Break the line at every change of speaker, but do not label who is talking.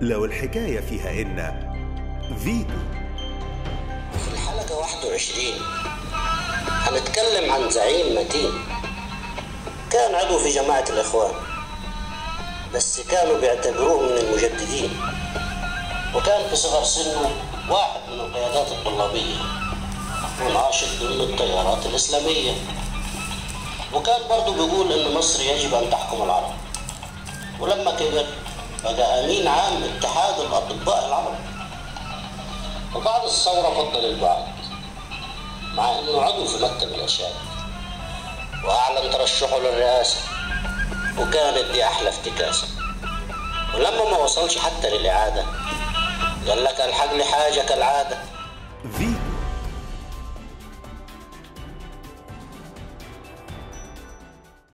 لو الحكاية فيها إن فيتو
في الحلقة 21 هنتكلم عن زعيم متين. كان عضو في جماعة الإخوان بس كانوا بيعتبروه من المجددين. وكان في صغر سنه واحد من القيادات الطلابية وناشط ضمن التيارات الإسلامية. وكان برضه بيقول إن مصر يجب أن تحكم العرب. ولما كبر بقى أمين عام اتحاد الأطباء العرب. وبعد الثورة فضل البعض مع إنه عضو في مكتب الاشياء وأعلن ترشحه للرئاسة وكانت دي أحلى افتكاسة. ولما ما وصلش حتى للإعادة قال لك الحق كالعادة.
فيتو